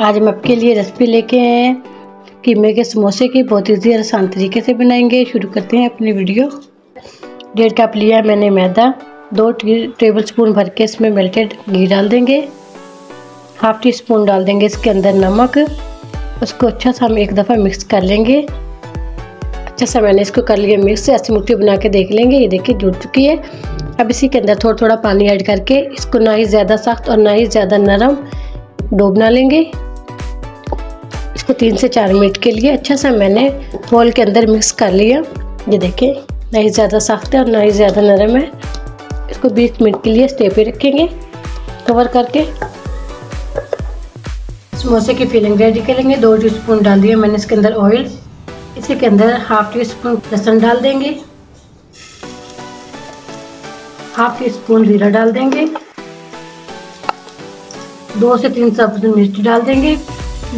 आज हम आपके लिए रेसिपी लेके आए हैं। कीमे के समोसे की बहुत ईजी और आसान तरीके से बनाएँगे। शुरू करते हैं अपनी वीडियो। डेढ़ कप लिया मैंने मैदा। दो टेबल स्पून भर के इसमें मेल्टेड घी डाल देंगे। हाफ़ टी स्पून डाल देंगे इसके अंदर नमक। उसको अच्छा सा हम एक दफ़ा मिक्स कर लेंगे। अच्छा सा मैंने इसको कर लिया मिक्स ऐसी मुट्ठी बना के देख लेंगे। ये देखिए जुड़ चुकी है। अब इसी के अंदर थोड़ा थोड़ा पानी ऐड करके इसको ना ही ज़्यादा सख्त और ना ही ज़्यादा नरम डो बना लेंगे। इसको तीन से चार मिनट के लिए अच्छा सा मैंने बोल के अंदर मिक्स कर लिया। ये देखें ना ही ज़्यादा सख्त है और ना ही ज़्यादा नरम है। इसको बीस मिनट के लिए स्टे पे रखेंगे। कवर करके समोसे की फिलिंग रेडी करेंगे दो टी स्पून डाल दिया मैंने इसके अंदर ऑयल। इसी के अंदर हाफ़ टी स्पून लहसुन डाल देंगे। हाफ़ टी स्पून जीरा डाल देंगे। दो से तीन सब्ज़ी मिर्च डाल देंगे।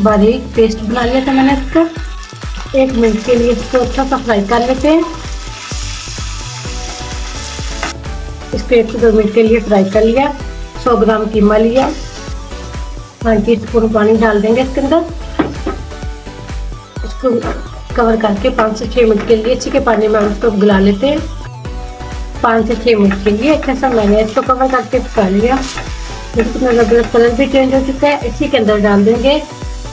बारीक पेस्ट बना लिया था मैंने इसको। एक मिनट के लिए इसको अच्छा सा फ्राई कर लेते हैं। इसको एक से दो मिनट के लिए फ्राई कर लिया। सौ ग्राम कीमा लिया। वन टी स्पून पानी डाल देंगे इसके अंदर। इसको कवर करके पाँच से छः मिनट के लिए इसी के पानी में हम इसको गला लेते हैं। पाँच से छः मिनट के लिए अच्छा सा मैंने इसको कवर करके पका लिया। बिल्कुल अलग अलग कलर भी चेंज हो चुका है। इसी के अंदर डाल देंगे।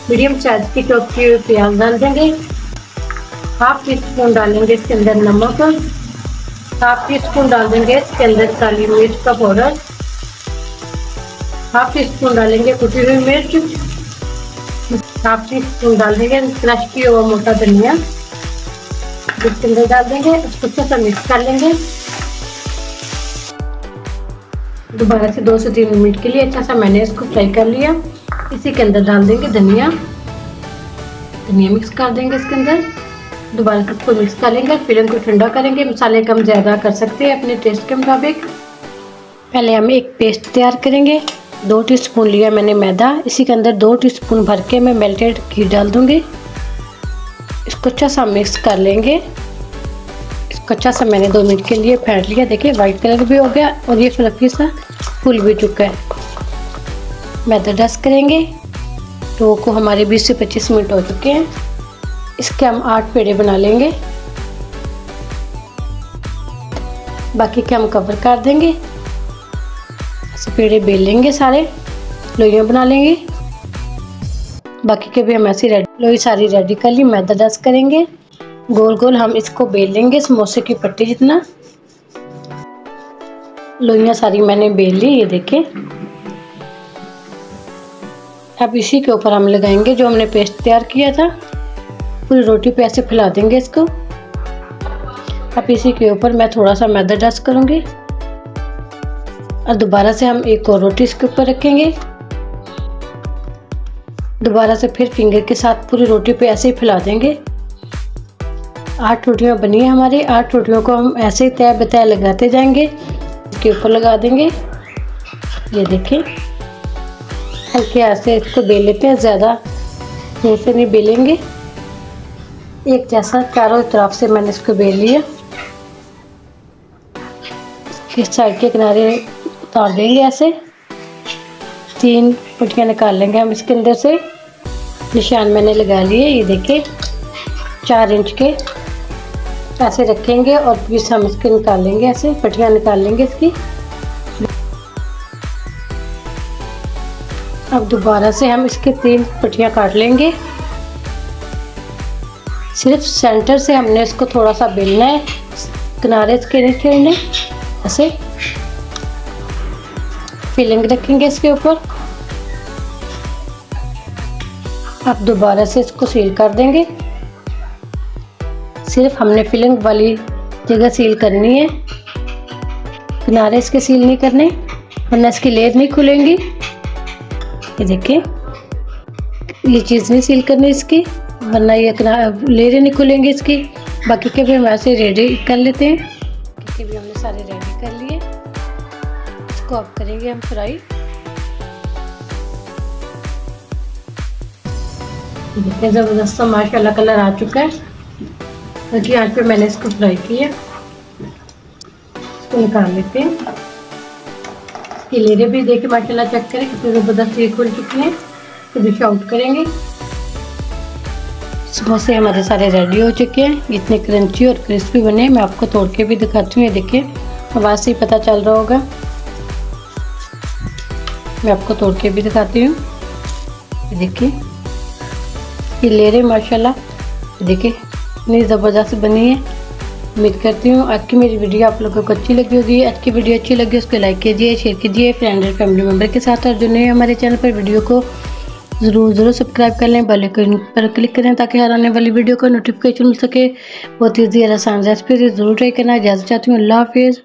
मीडियम साइज़ की चौक की प्याज डाल देंगे। हाफ़ टी स्पून डालेंगे इसके अंदर नमक। हाफ़ टी स्पून डाल देंगे इसके अंदर काली मिर्च का पाउडर। हाफ़ टी स्पून डालेंगे कुटी हुई मिर्च। हाफ़ टी स्पून डाल देंगे क्रश की हुआ मोटा धनिया। इसके अंदर डाल देंगे, उसको अच्छे से मिक्स कर लेंगे। दोबारा से दो से तीन मिनट के लिए अच्छा सा मैंने इसको फ्राई कर लिया। इसी के अंदर डाल देंगे धनिया। धनिया मिक्स कर देंगे इसके अंदर। दोबारा इसको मिक्स कर लेंगे, फिर इनको ठंडा करेंगे। मसाले कम ज़्यादा कर सकते हैं अपने टेस्ट के मुताबिक। पहले हम एक पेस्ट तैयार करेंगे। दो टीस्पून लिया मैंने मैदा। इसी के अंदर दो टीस्पून भर के मैं मेल्टेड घी डाल दूँगी। इसको अच्छा सा मिक्स कर लेंगे। इसको अच्छा सा मैंने दो मिनट के लिए फेंट लिया। देखिए वाइट कलर भी हो गया और ये फ्लफी सा फूल भी चुका है। मैदा डस्ट करेंगे। तो को हमारे 20 से 25 मिनट हो चुके हैं। इसके हम आठ पेड़े बना लेंगे। बाकी के हम कवर कर देंगे। पेड़े बेल लेंगे सारे। लोइयाँ बना लेंगे। बाकी के भी हम ऐसी रेडी लोई सारी रेडी कर ली। मैदा डस्ट करेंगे। गोल गोल हम इसको बेल लेंगे। समोसे की पट्टी जितना। लोइयाँ सारी मैंने बेल ली, ये देखें। अब इसी के ऊपर हम लगाएँगे जो हमने पेस्ट तैयार किया था। पूरी रोटी पे ऐसे फैला देंगे इसको। अब इसी के ऊपर मैं थोड़ा सा मैदा डस्ट करूँगी। और दोबारा से हम एक और रोटी इसके ऊपर रखेंगे। दोबारा से फिर फिंगर के साथ पूरी रोटी पे ऐसे ही फैला देंगे। आठ रोटियाँ बनी है हमारी। आठ रोटियों को हम ऐसे ही तय बताया लगाते जाएँगे। इसके ऊपर लगा देंगे। ये देखें। हल्के ऐसे इसको बेल लेते हैं ज़्यादा। ऐसे नहीं बेलेंगे। एक जैसा चारों तरफ़ से मैंने इसको बेल लिया। इसके साइड के किनारे उतार देंगे ऐसे। तीन पट्टियाँ निकाल लेंगे हम इसके अंदर से। निशान मैंने लगा लिए, ये देखिए चार इंच के। ऐसे रखेंगे और पीस हम इसके निकालेंगे ऐसे पटियाँ निकाल लेंगे इसकी। अब दोबारा से हम इसके तीन पटियाँ काट लेंगे। सिर्फ़ सेंटर से हमने इसको थोड़ा सा बेलना है। किनारे इसके नहीं खेलने। ऐसे। फिलिंग रखेंगे इसके ऊपर। अब दोबारा से इसको सील कर देंगे। सिर्फ़ हमने फिलिंग वाली जगह सील करनी है। किनारे इसके सील नहीं करने। वरना इसकी लेर नहीं खुलेंगी। ये देखिए। ये चीज़ नहीं सील करनी इसकी, वरना ये लेरें नहीं खुलेंगी इसकी। बाकी के भी हम ऐसे रेडी कर लेते हैं। क्योंकि भी हमने सारे रेडी कर लिए। इसको अब करेंगे हम फ्राई देखिए, ज़बरदस्त माशाल्लाह कलर आ चुका है। हल्की आँच पे मैंने इसको फ्राई किया। इसको निकाल लेते हैं। ये लेरे भी देखे माशाल्लाह चेक करें कितनी ज़बरदस्त ये खुल चुकी हैं तो डिश आउट करेंगे। समोसे हमारे सारे रेडी हो चुके हैं, इतने क्रंची और क्रिस्पी बने, मैं आपको तोड़ के भी दिखाती हूँ, ये देखिए आवाज़ से ही पता चल रहा होगा। मैं आपको तोड़ के भी दिखाती हूँ देखिए। ये ले रहे माशाल्लाह देखिए, इतनी ज़बरदस्त बनी है। उम्मीद करती हूँ आज की मेरी वीडियो आप लोगों को अच्छी लगी होगी। आज की वीडियो अच्छी लगी, उसको लाइक कीजिए शेयर कीजिए फ्रेंड और फैमिली मेंबर के साथ। और जो नए हमारे चैनल पर वीडियो को ज़रूर ज़रूर सब्सक्राइब कर लें। बेल आइकन पर क्लिक करें ताकि हर आने वाली वीडियो का नोटिफिकेशन मिल सके। बहुत ईजी और आसान रेसिपी ज़रूर ट्राई करना। इजाज़त चाहती हूँ। अल्लाह हाफिज़।